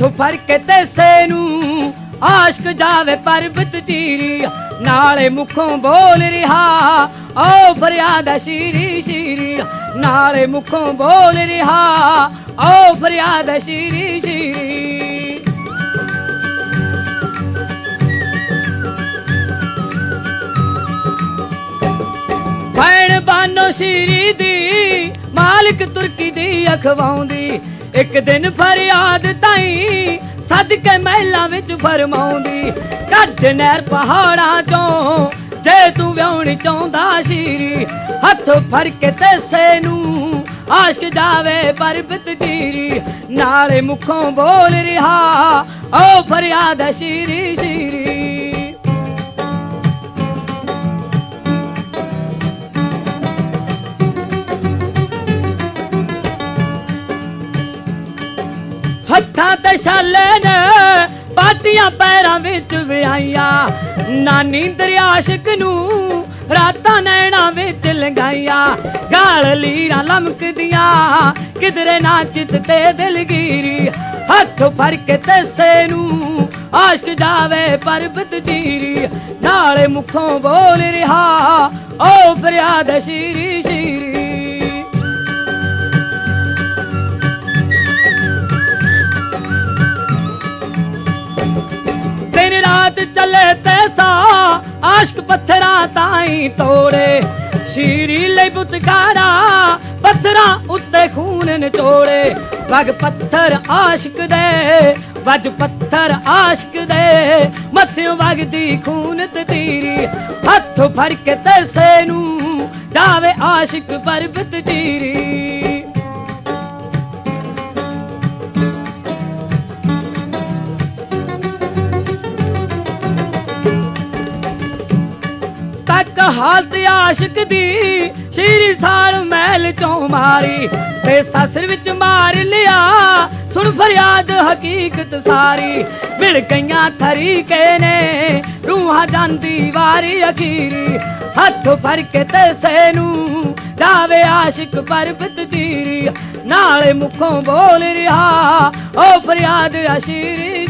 ਫੜ ਕੇ ਤੈਸੇ ਨੂੰ ਆਸ਼ਕ ਜਾਵੇ ਪਰਬਤ ਚੀਰੀ, ਨਾਲੇ ਮੁਖੋਂ ਬੋਲ ਰਿਹਾ ਓ ਫਰਿਆਦ ਸ਼ੀਰੀ ਸ਼ੀਰੀ, ਨਾਲੇ ਮੁਖੋਂ ਬੋਲ ਰਿਹਾ ਓ ਫਰਿਆਦ ਸ਼ੀਰੀ ਸ਼ੀਰੀ। ਭੈਣ ਬਾਨੋ ਸ਼ੀਰੀ ਦੀ ਮਾਲਕ ਤੁਰਕੀ ਦੀ ਅਖਵਾਉਂਦੀ ਇੱਕ ਦਿਨ ਫਰਿਆਦ ਤਾਈ ਸੱਦ ਕੇ ਵਿੱਚ ਫਰਮਾਉਂਦੀ ਕੱਢ ਨਹਿਰ ਪਹਾੜਾਂ ਚੋਂ ਜੇ ਤੂੰ ਵਿਆਹਣੀ ਚਾਹੁੰਦਾ ਸ਼ੀਰੀ, ਹੱਥ ਫੜ ਕੇ ਤੈਸੇ ਨੂੰ ਆਸ਼ਕ ਜਾਵੇ ਪਰਬਤ ਜੀਰੀ ਨਾਲੇ ਮੁਖੋਂ ਬੋਲ ਰਿਹਾ ਓ ਫਰਿਆਦ ਸ਼ੀਰੀ ਸ਼ੀਰੀ ਹੱਥਾਂ ਤੇ ਛਾਲੇ ਨੇ ਬਾਟੀਆਂ ਪੈਰਾਂ ਵਿੱਚ ਵਿਆਈਆਂ ਨਾਨੀ ਦਰਿਆਸ਼ਕ ਨੂੰ ਰਾਤਾਂ ਨੈਣਾ ਵਿੱਚ ਲੰਗਾਈਆਂ ਗਾਲ ਲੀਰਾਂ ਲਮਕਦੀਆਂ, ਕਿਧਰੇ ਨਾ ਚਿਤ ਤੇ ਦਿਲਗੀਰੀ। ਹੱਥ ਫੜ ਕੇ ਤੈਸੇ ਨੂੰ ਆਸ਼ਕ ਜਾਵੇ ਪਰਬਤ ਜੀਰੀ। ਨਾਲੇ ਮੁਖੋਂ ਬੋਲ ਰਿਹਾ ਓ ਫਰਿਆਦ ਸ਼ੀਰੀ ਸ਼ੀਰੀ। ਚੱਲੇ ਤੈਸਾ ਆਸ਼ਕ ਪੱਥਰਾਂ ਤਾਈ ਤੋੜੇ। ਸ਼ੀਰੀ ਲਈ ਬੁਤਕਾਰਾ, ਪੱਥਰਾਂ ਉੱਤੇ ਖੂਨ ਨਿਚੋੜੇ। ਵਗ ਪੱਥਰ ਆਸ਼ਕ ਦੇ, ਵਜ ਪੱਥਰ ਆਸ਼ਕ ਦੇ। ਮੱਥੇ ਵਗਦੀ ਖੂਨ ਤੇ ਤੀਰੀ, ਹੱਥ ਫੜ ਕੇ ਤੈਸੇ ਨੂੰ ਜਾਵੇ ਆਸ਼ਕ ਪਰਬਤ ਚੀਰੀ। ਹਾਲਤ ਆਸ਼ਕ ਦੀ ਸ਼ੀਰੀ ਸਾਲ ਮਹਿਲ ਚੋਂ ਮਾਰੀ ਤੇ ਸਸਰ ਵਿੱਚ ਮਾਰ ਲਿਆ। ਸੁਣ ਫਰਿਆਦ ਹਕੀਕਤ ਸਾਰੀ। ਮਿਲ ਗਈਆਂ ਥਰੀਕੇ ਨੇ, ਰੂਹਾਂ ਜਾਂਦੀ ਵਾਰੀ ਅਖੀਰੀ। ਹੱਥ ਫੜ ਕੇ ਤੈਸੇ ਨੂੰ ਜਾਵੇ ਆਸ਼ਿਕ ਪਰਬਤ ਚੀਰੀ। ਨਾਲੇ ਮੁਖੋਂ ਬੋਲ ਰਿਹਾ ਓ ਫਰਿਆਦ ਅਸ਼ੀਰੀ